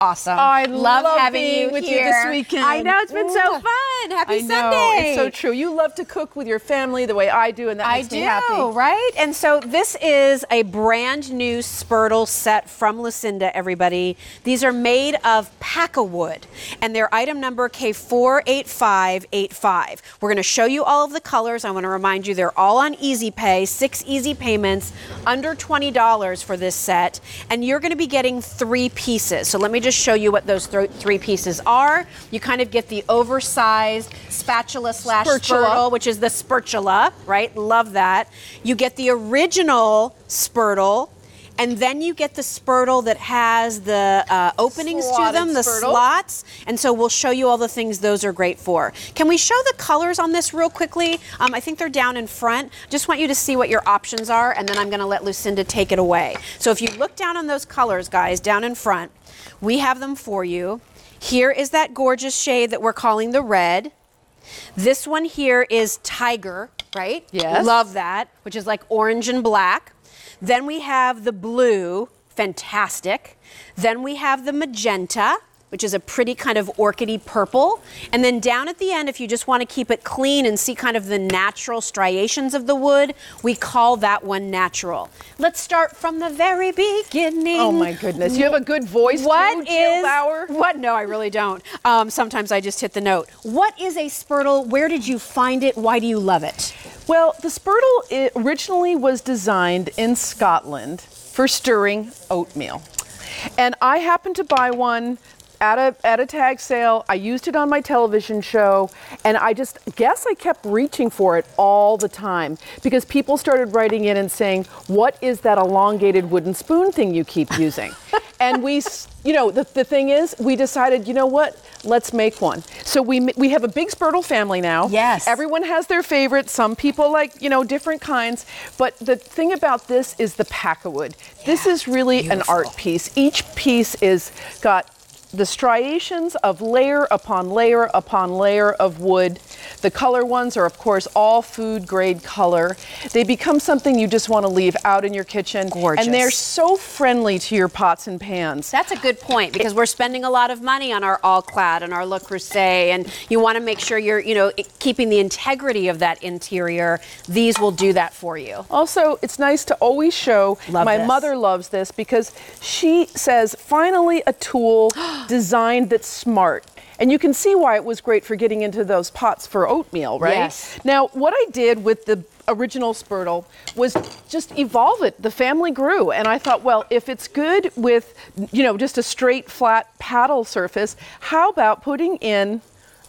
awesome. I love, love having you with you this weekend. I know it's been so fun. Happy I know Sunday. it's so true. You love to cook with your family the way I do, and that I makes do, me happy. right? And so this is a brand new Spurtle set from Lucinda, everybody. These are made of Pakka Wood, and their item number K48585. We're going to show you all of the colors. I want to remind you they're all on Easy Pay, six easy payments, under $20 for this set, and you're going to be getting three pieces. So let me just show you what those th- three pieces are. You kind of get the oversized spatula slash Spurtle, which is the spatula, right? Love that. You get the original Spurtle, and then you get the Spurtle that has the uh, openings to them, the Spurtle. slots. And so we'll show you all the things those are great for. Can we show the colors on this real quickly? Um, I think they're down in front. Just want you to see what your options are, and then I'm going to let Lucinda take it away. So if you look down on those colors, guys, down in front, we have them for you. Here is that gorgeous shade that we're calling the red. This one here is tiger, right? Yes. Love that, which is like orange and black. Then we have the blue, fantastic. Then we have the magenta, which is a pretty kind of orchidy purple. And then down at the end, if you just want to keep it clean and see kind of the natural striations of the wood, we call that one natural. Let's start from the very beginning. Oh my goodness, you have a good voice What too, is-. What? No, I really don't. Um, sometimes I just hit the note. What is a spurtle? Where did you find it? Why do you love it? Well, the Spurtle originally was designed in Scotland for stirring oatmeal. And I happened to buy one at a, at a tag sale. I used it on my television show, and I just guess I kept reaching for it all the time because people started writing in and saying, What is that elongated wooden spoon thing you keep using? and we, you know, the, the thing is, we decided, you know what? Let's make one. So we, we have a big Spurtle family now. Yes. Everyone has their favorite. Some people like, you know, different kinds. But the thing about this is the Pakka Wood. This is really an art piece. Each piece is got the striations of layer upon layer upon layer of wood. The color ones are, of course, all food grade color. They become something you just want to leave out in your kitchen. Gorgeous. And they're so friendly to your pots and pans. That's a good point because we're spending a lot of money on our all clad and our Le Creuset, and you want to make sure you're, you know, keeping the integrity of that interior. These will do that for you. Also, it's nice to always show. Love my this. mother loves this because she says, finally, a tool designed that's smart. And you can see why it was great for getting into those pots for oatmeal, right? Yes. Now, what I did with the original Spurtle was just evolve it. The family grew, and I thought, well, if it's good with, you know, just a straight, flat paddle surface, how about putting in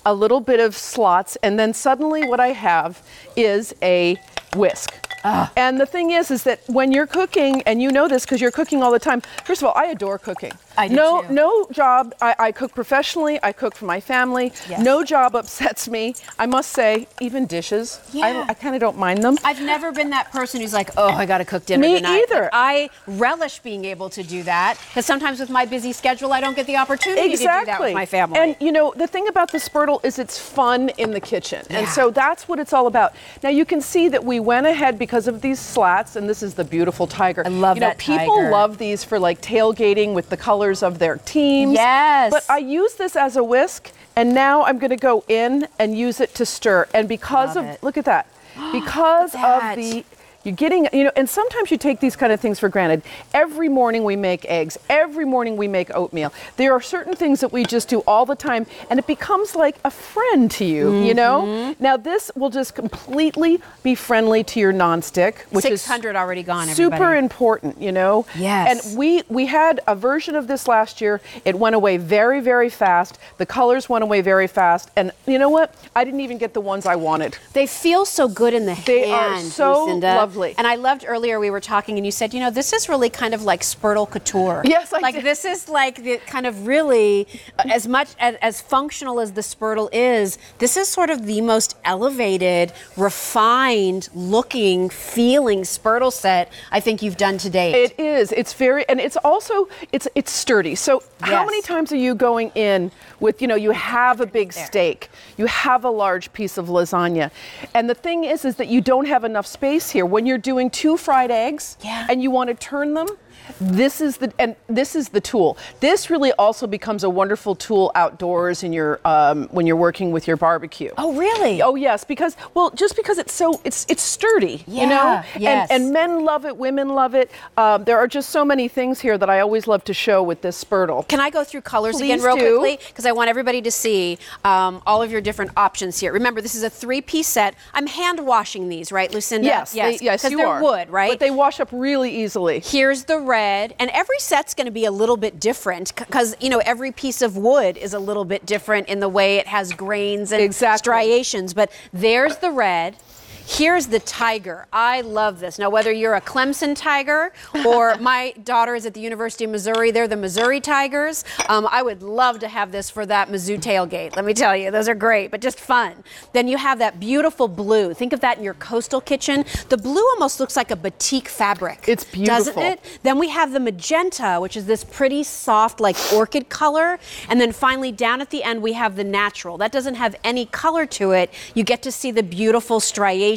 a little bit of slots, and then suddenly what I have is a whisk. Ah. And the thing is, is that when you're cooking, and you know this because you're cooking all the time. First of all, I adore cooking. I do no, too. no job. I, I cook professionally. I cook for my family. Yes. No job upsets me. I must say, even dishes. Yeah. I, I kind of don't mind them. I've never been that person who's like, oh, I got to cook dinner Me tonight. either. Like, I relish being able to do that because sometimes with my busy schedule, I don't get the opportunity exactly. to do that with my family. And you know, the thing about the Spurtle is it's fun in the kitchen. And so that's what it's all about. Now you can see that we went ahead because of these slats, and this is the beautiful tiger. I love you know, people tiger. love these for like tailgating with the colors of their teams. Yes. But I use this as a whisk, and now I'm gonna go in and use it to stir. And because Love of it. look at that. Because that. of the you're getting, you know, and sometimes you take these kind of things for granted. Every morning we make eggs. Every morning we make oatmeal. There are certain things that we just do all the time, and it becomes like a friend to you, you know? Mm-hmm. Now, this will just completely be friendly to your nonstick, which is 600 already gone, super important, you know? Yes. And we, we had a version of this last year. It went away very, very fast. The colors went away very fast. And you know what? I didn't even get the ones I wanted. They feel so good in the They are hand. so Lucinda. lovely. And I loved earlier we were talking and you said, you know, this is really kind of like Spurtle couture. Yes, I like did. this is like the kind of really uh, as much as, as functional as the Spurtle is. This is sort of the most elevated, refined looking, feeling Spurtle set I think you've done to date. It is. It's very, and it's also it's it's sturdy. So how many times are you going in with you know you have a big steak, you have a large piece of lasagna, and the thing is is that you don't have enough space here when you're doing two fried eggs, Yeah. and you want to turn them. This is the and this is the tool. This really also becomes a wonderful tool outdoors in your um, when you're working with your barbecue. Oh, really? Oh yes, because well, just because it's so it's it's sturdy, you know, Yeah, yes. and and men love it, women love it. Um, there are just so many things here that I always love to show with this spurtle. Can I go through colors again real do. quickly? Because I want everybody to see um, all of your different options here. Remember, this is a three-piece set. I'm hand washing these, right, Lucinda? Yes, yes, they, yes, because they're are. wood, right? But they wash up really easily. Here's the red, and every set's going to be a little bit different because you know every piece of wood is a little bit different in the way it has grains and Exactly. striations. But there's the red. Here's the tiger. I love this. Now, whether you're a Clemson tiger or my daughter is at the University of Missouri, they're the Missouri Tigers. Um, I would love to have this for that Mizzou tailgate. Let me tell you, those are great, but just fun. Then you have that beautiful blue. Think of that in your coastal kitchen. The blue almost looks like a batik fabric. It's beautiful. Doesn't it? Then we have the magenta, which is this pretty soft, like orchid color. And then finally, down at the end, we have the natural. That doesn't have any color to it. You get to see the beautiful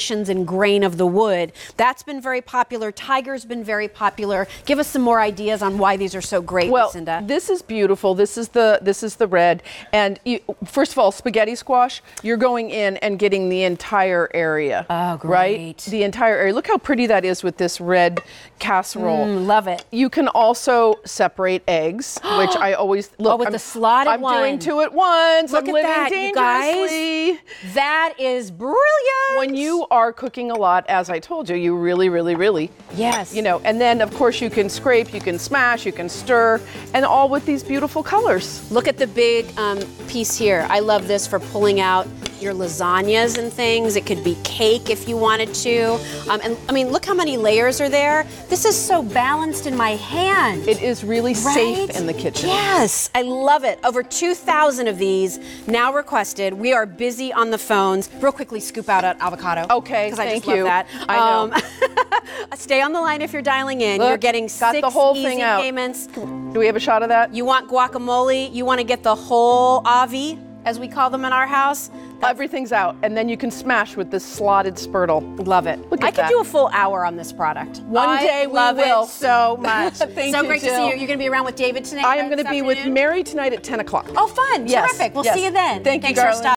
striations and grain of the wood. That's been very popular. Tiger's been very popular. Give us some more ideas on why these are so great, Well, Lucinda. this is beautiful. This is the this is the red. And you, first of all, spaghetti squash. You're going in and getting the entire area. Oh, Right, great. the entire area. Look how pretty that is with this red casserole. Mm, love it. You can also separate eggs, which I always look. Oh, with I'm, the slotted I'm doing two at once. Look I'm at that, you guys. That is brilliant. When you are cooking a lot, as I told you, you really, really, really Yes. you know, and then of course you can scrape, you can smash, you can stir, and all with these beautiful colors. Look at the big um, piece here. I love this for pulling out your lasagnas and things. It could be cake if you wanted to. Um, and I mean, look how many layers are there. This is so balanced in my hand. It is really safe in the kitchen. Yes, I love it. Over 2,000 of these now requested. We are busy on the phones. Real quickly, scoop out an avocado. Okay, because I thank just love you. that. I know. Um, stay on the line if you're dialing in. Look, you're getting six the whole easy thing out. payments. Do we have a shot of that? You want guacamole? You want to get the whole avi, as we call them in our house? Everything's out, and then you can smash with this slotted spurtle. Love it. Look I at could that. do a full hour on this product. One I day we love will. it so much. Thank you. so you, great to see you. You're going to be around with David tonight. I am right, going to be with? Mary tonight at 10 o'clock. Oh, fun. Yes, Terrific. We'll yes. see you then. Thank you, Thanks for stopping.